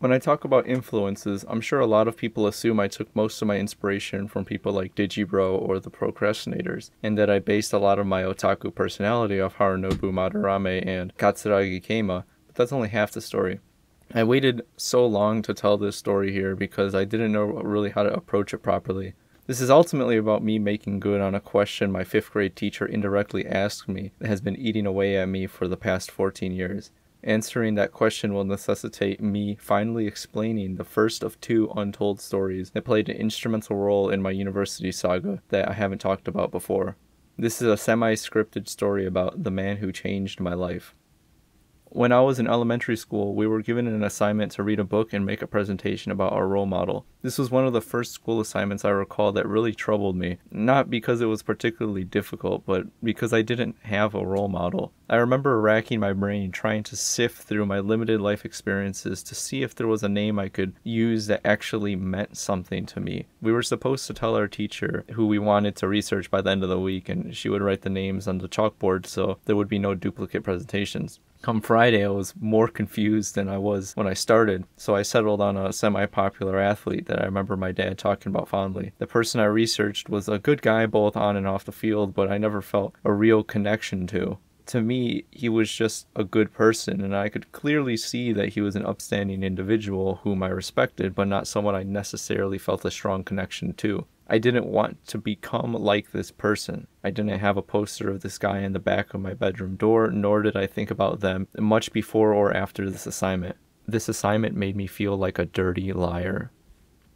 When I talk about influences, I'm sure a lot of people assume I took most of my inspiration from people like Digibro or the Procrastinators, and that I based a lot of my otaku personality off Harunobu Madarame and Katsuragi Keima, but that's only half the story. I waited so long to tell this story here because I didn't know really how to approach it properly. This is ultimately about me making good on a question my fifth grade teacher indirectly asked me that has been eating away at me for the past 14 years. Answering that question will necessitate me finally explaining the first of two untold stories that played an instrumental role in my university saga that I haven't talked about before. This is a semi scripted story about the man who changed my life. When I was in elementary school, we were given an assignment to read a book and make a presentation about our role model. This was one of the first school assignments I recall that really troubled me, not because it was particularly difficult, but because I didn't have a role model. I remember racking my brain trying to sift through my limited life experiences to see if there was a name I could use that actually meant something to me. We were supposed to tell our teacher who we wanted to research by the end of the week, and she would write the names on the chalkboard so there would be no duplicate presentations. Come Friday, I was more confused than I was when I started, so I settled on a semi popular athlete that I remember my dad talking about fondly. The person I researched was a good guy both on and off the field, but I never felt a real connection to. To me, he was just a good person, and I could clearly see that he was an upstanding individual whom I respected, but not someone I necessarily felt a strong connection to. I didn't want to become like this person. I didn't have a poster of this guy in the back of my bedroom door, nor did I think about them much before or after this assignment. This assignment made me feel like a dirty liar.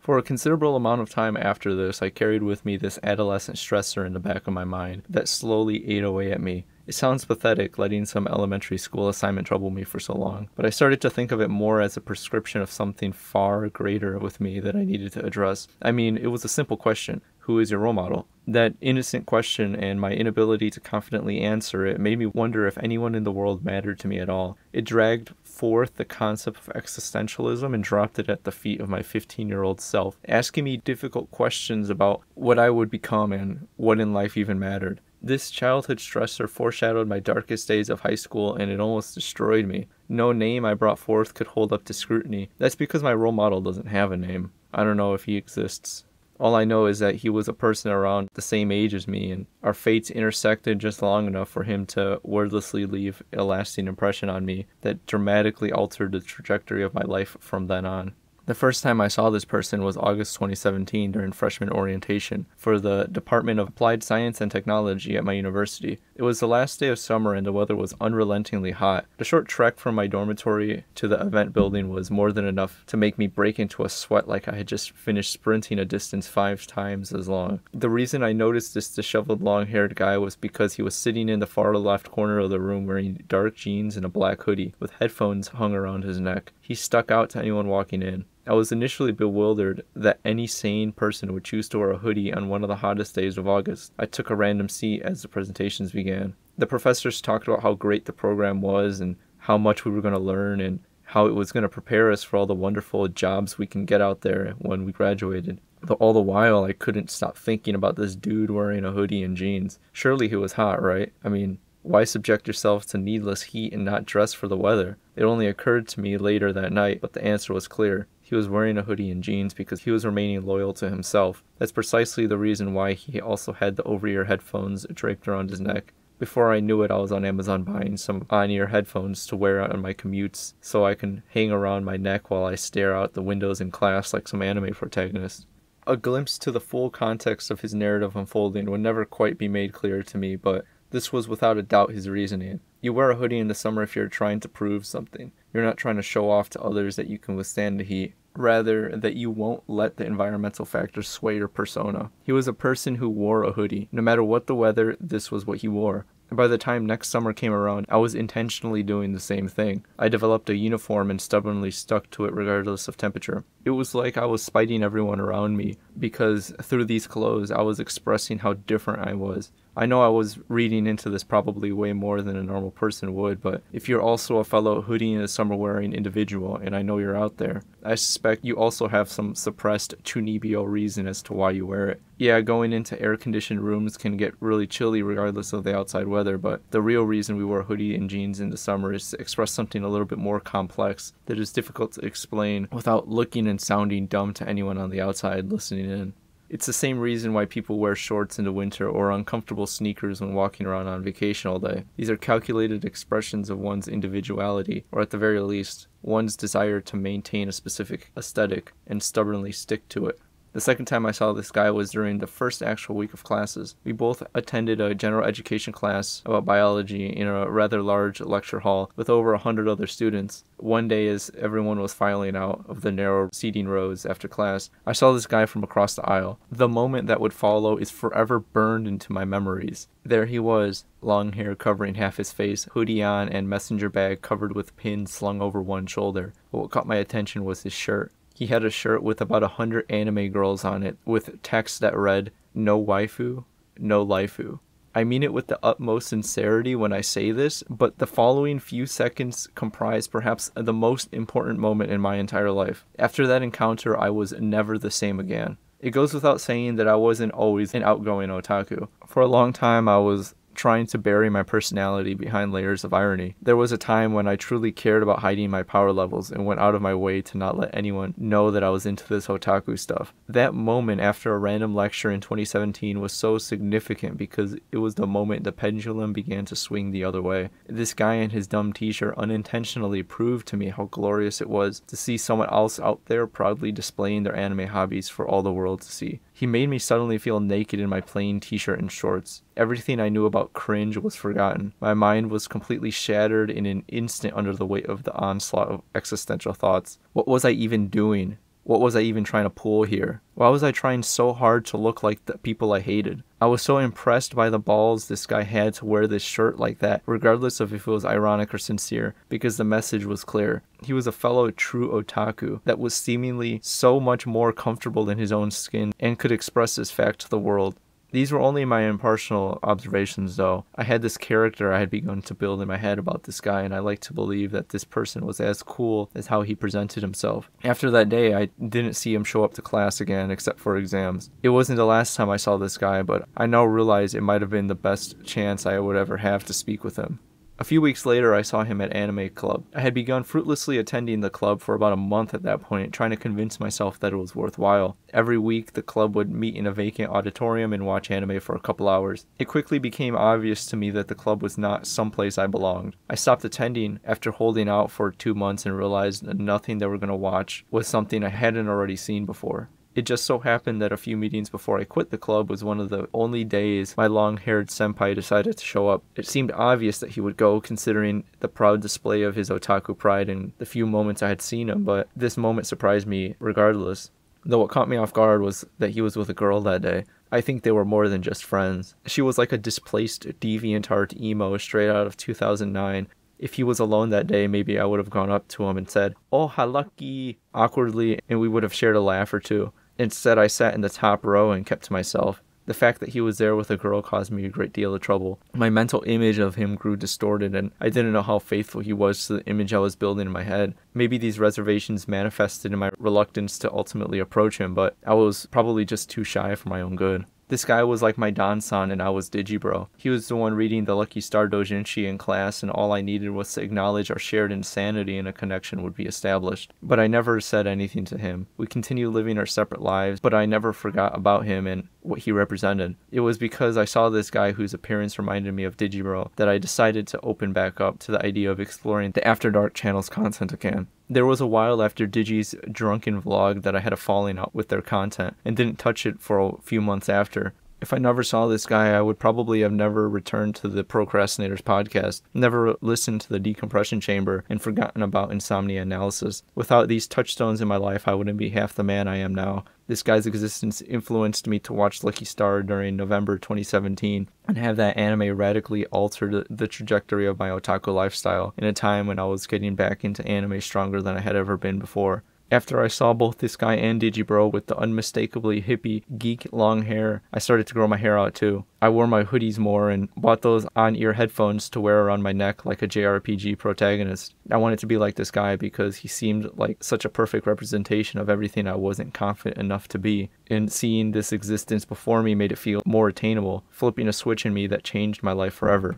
For a considerable amount of time after this, I carried with me this adolescent stressor in the back of my mind that slowly ate away at me. It sounds pathetic letting some elementary school assignment trouble me for so long, but I started to think of it more as a prescription of something far greater with me that I needed to address. I mean, it was a simple question Who is your role model? That innocent question and my inability to confidently answer it made me wonder if anyone in the world mattered to me at all. It dragged forth the concept of existentialism and dropped it at the feet of my 15 year old self, asking me difficult questions about what I would become and what in life even mattered. This childhood stressor foreshadowed my darkest days of high school and it almost destroyed me. No name I brought forth could hold up to scrutiny. That's because my role model doesn't have a name. I don't know if he exists. All I know is that he was a person around the same age as me, and our fates intersected just long enough for him to wordlessly leave a lasting impression on me that dramatically altered the trajectory of my life from then on. The first time I saw this person was August 2017 during freshman orientation for the Department of Applied Science and Technology at my university. It was the last day of summer and the weather was unrelentingly hot. The short trek from my dormitory to the event building was more than enough to make me break into a sweat like I had just finished sprinting a distance five times as long. The reason I noticed this disheveled long haired guy was because he was sitting in the far left corner of the room wearing dark jeans and a black hoodie with headphones hung around his neck. He stuck out to anyone walking in. I was initially bewildered that any sane person would choose to wear a hoodie on one of the hottest days of August. I took a random seat as the presentations began. The professors talked about how great the program was and how much we were going to learn and how it was going to prepare us for all the wonderful jobs we can get out there when we graduated. All the while, I couldn't stop thinking about this dude wearing a hoodie and jeans. Surely he was hot, right? I mean, why subject yourself to needless heat and not dress for the weather? It only occurred to me later that night, but the answer was clear. He was wearing a hoodie and jeans because he was remaining loyal to himself. That's precisely the reason why he also had the over ear headphones draped around his neck. Before I knew it, I was on Amazon buying some on ear headphones to wear on my commutes so I can hang around my neck while I stare out the windows in class like some anime protagonist. A glimpse to the full context of his narrative unfolding would never quite be made clear to me, but this was without a doubt his reasoning. You wear a hoodie in the summer if you're trying to prove something. You're not trying to show off to others that you can withstand the heat. Rather, that you won't let the environmental factors sway your persona. He was a person who wore a hoodie. No matter what the weather, this was what he wore. And by the time next summer came around, I was intentionally doing the same thing. I developed a uniform and stubbornly stuck to it regardless of temperature. It was like I was spiting everyone around me because through these clothes I was expressing how different I was. I know I was reading into this probably way more than a normal person would, but if you're also a fellow hoodie and a summer wearing individual, and I know you're out there, I suspect you also have some suppressed chunibyo reason as to why you wear it. Yeah, going into air conditioned rooms can get really chilly regardless of the outside weather, but the real reason we wear hoodie and jeans in the summer is to express something a little bit more complex that is difficult to explain without looking and sounding dumb to anyone on the outside listening in. It's the same reason why people wear shorts in the winter or uncomfortable sneakers when walking around on vacation all day. These are calculated expressions of one's individuality, or at the very least, one's desire to maintain a specific aesthetic and stubbornly stick to it. The second time I saw this guy was during the first actual week of classes. We both attended a general education class about biology in a rather large lecture hall with over a hundred other students. One day, as everyone was filing out of the narrow seating rows after class, I saw this guy from across the aisle. The moment that would follow is forever burned into my memories. There he was, long hair covering half his face, hoodie on, and messenger bag covered with pins slung over one shoulder. But what caught my attention was his shirt. He had a shirt with about a hundred anime girls on it, with text that read, No waifu, no lifu. I mean it with the utmost sincerity when I say this, but the following few seconds comprise perhaps the most important moment in my entire life. After that encounter, I was never the same again. It goes without saying that I wasn't always an outgoing otaku. For a long time, I was trying to bury my personality behind layers of irony. There was a time when I truly cared about hiding my power levels and went out of my way to not let anyone know that I was into this otaku stuff. That moment after a random lecture in 2017 was so significant because it was the moment the pendulum began to swing the other way. This guy in his dumb t shirt unintentionally proved to me how glorious it was to see someone else out there proudly displaying their anime hobbies for all the world to see. He made me suddenly feel naked in my plain t shirt and shorts. Everything I knew about cringe was forgotten. My mind was completely shattered in an instant under the weight of the onslaught of existential thoughts. What was I even doing? What was I even trying to pull here? Why was I trying so hard to look like the people I hated? I was so impressed by the balls this guy had to wear this shirt like that, regardless of if it was ironic or sincere, because the message was clear. He was a fellow true otaku that was seemingly so much more comfortable in his own skin and could express this fact to the world. These were only my impartial observations, though. I had this character I had begun to build in my head about this guy, and I like to believe that this person was as cool as how he presented himself. After that day, I didn't see him show up to class again except for exams. It wasn't the last time I saw this guy, but I now realize it might have been the best chance I would ever have to speak with him. A few weeks later, I saw him at Anime Club. I had begun fruitlessly attending the club for about a month at that point, trying to convince myself that it was worthwhile. Every week, the club would meet in a vacant auditorium and watch anime for a couple hours. It quickly became obvious to me that the club was not someplace I belonged. I stopped attending after holding out for two months and realized that nothing they were going to watch was something I hadn't already seen before. It just so happened that a few meetings before I quit the club was one of the only days my long haired senpai decided to show up. It seemed obvious that he would go, considering the proud display of his otaku pride in the few moments I had seen him, but this moment surprised me regardless. Though what caught me off guard was that he was with a girl that day. I think they were more than just friends. She was like a displaced DeviantArt emo straight out of 2009 if he was alone that day, maybe I would have gone up to him and said, Oh, how lucky, awkwardly, and we would have shared a laugh or two. Instead, I sat in the top row and kept to myself. The fact that he was there with a girl caused me a great deal of trouble. My mental image of him grew distorted, and I didn't know how faithful he was to the image I was building in my head. Maybe these reservations manifested in my reluctance to ultimately approach him, but I was probably just too shy for my own good. This guy was like my Don-san and I was Digibro. He was the one reading the Lucky Star Dojinshi in class and all I needed was to acknowledge our shared insanity and a connection would be established. But I never said anything to him. We continued living our separate lives, but I never forgot about him and what he represented. It was because I saw this guy whose appearance reminded me of Digibro that I decided to open back up to the idea of exploring the After Dark channel's content again. There was a while after Digi's drunken vlog that I had a falling out with their content and didn't touch it for a few months after. If I never saw this guy, I would probably have never returned to the Procrastinators podcast, never listened to the Decompression Chamber, and forgotten about insomnia analysis. Without these touchstones in my life, I wouldn't be half the man I am now. This guy's existence influenced me to watch Lucky Star during November 2017 and have that anime radically alter the trajectory of my otaku lifestyle in a time when I was getting back into anime stronger than I had ever been before. After I saw both this guy and Digibro with the unmistakably hippie geek long hair, I started to grow my hair out too. I wore my hoodies more and bought those on ear headphones to wear around my neck like a JRPG protagonist. I wanted to be like this guy because he seemed like such a perfect representation of everything I wasn't confident enough to be. And seeing this existence before me made it feel more attainable, flipping a switch in me that changed my life forever.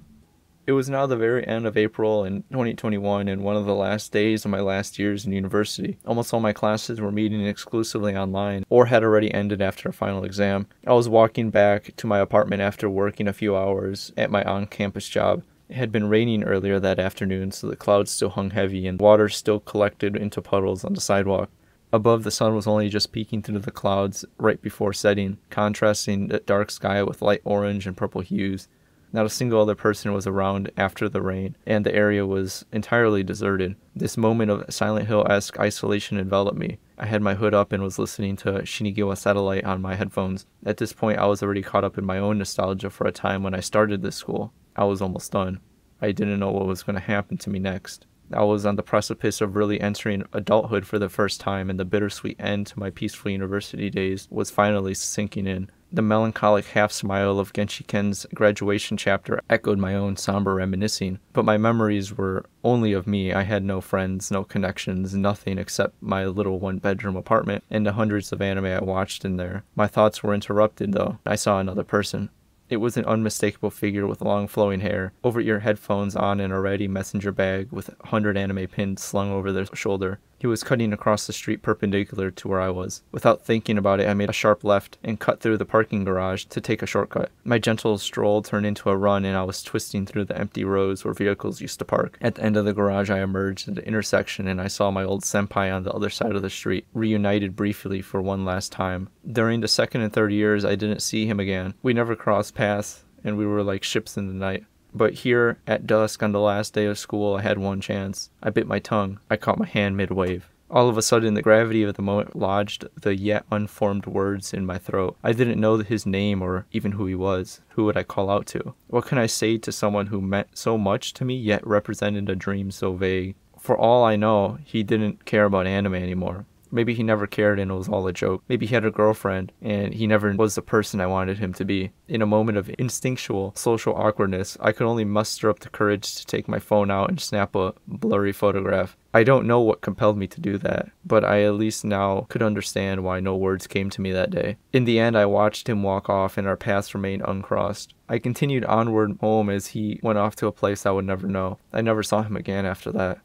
It was now the very end of April in 2021 and one of the last days of my last years in university. Almost all my classes were meeting exclusively online or had already ended after a final exam. I was walking back to my apartment after working a few hours at my on campus job. It had been raining earlier that afternoon, so the clouds still hung heavy and water still collected into puddles on the sidewalk. Above, the sun was only just peeking through the clouds right before setting, contrasting the dark sky with light orange and purple hues. Not a single other person was around after the rain, and the area was entirely deserted. This moment of Silent Hill esque isolation enveloped me. I had my hood up and was listening to Shinigawa Satellite on my headphones. At this point, I was already caught up in my own nostalgia for a time when I started this school. I was almost done. I didn't know what was going to happen to me next. I was on the precipice of really entering adulthood for the first time, and the bittersweet end to my peaceful university days was finally sinking in. The melancholic half smile of Genshiken's graduation chapter echoed my own somber reminiscing, but my memories were only of me. I had no friends, no connections, nothing except my little one bedroom apartment and the hundreds of anime I watched in there. My thoughts were interrupted, though. I saw another person. It was an unmistakable figure with long flowing hair, over ear headphones on an already messenger bag with a hundred anime pins slung over their shoulder. He was cutting across the street perpendicular to where I was. Without thinking about it, I made a sharp left and cut through the parking garage to take a shortcut. My gentle stroll turned into a run and I was twisting through the empty rows where vehicles used to park. At the end of the garage, I emerged at the intersection and I saw my old senpai on the other side of the street, reunited briefly for one last time. During the second and third years, I didn't see him again. We never crossed paths and we were like ships in the night. But here, at dusk on the last day of school, I had one chance. I bit my tongue. I caught my hand mid wave. All of a sudden, the gravity of the moment lodged the yet unformed words in my throat. I didn't know his name or even who he was. Who would I call out to? What can I say to someone who meant so much to me yet represented a dream so vague? For all I know, he didn't care about anime anymore. Maybe he never cared and it was all a joke. Maybe he had a girlfriend and he never was the person I wanted him to be. In a moment of instinctual social awkwardness, I could only muster up the courage to take my phone out and snap a blurry photograph. I don't know what compelled me to do that, but I at least now could understand why no words came to me that day. In the end, I watched him walk off and our paths remained uncrossed. I continued onward home as he went off to a place I would never know. I never saw him again after that.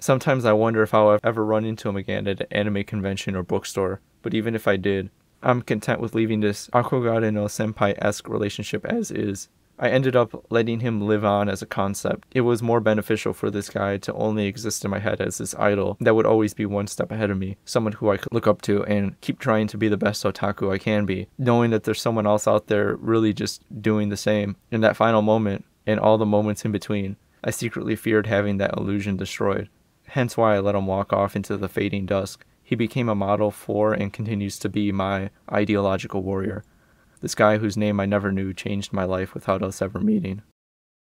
Sometimes I wonder if I'll ever run into him again at an anime convention or bookstore, but even if I did, I'm content with leaving this Akogare no Senpai esque relationship as is. I ended up letting him live on as a concept. It was more beneficial for this guy to only exist in my head as this idol that would always be one step ahead of me, someone who I could look up to and keep trying to be the best otaku I can be, knowing that there's someone else out there really just doing the same. In that final moment, and all the moments in between, I secretly feared having that illusion destroyed hence why I let him walk off into the fading dusk. He became a model for and continues to be my ideological warrior. This guy whose name I never knew changed my life without us ever meeting.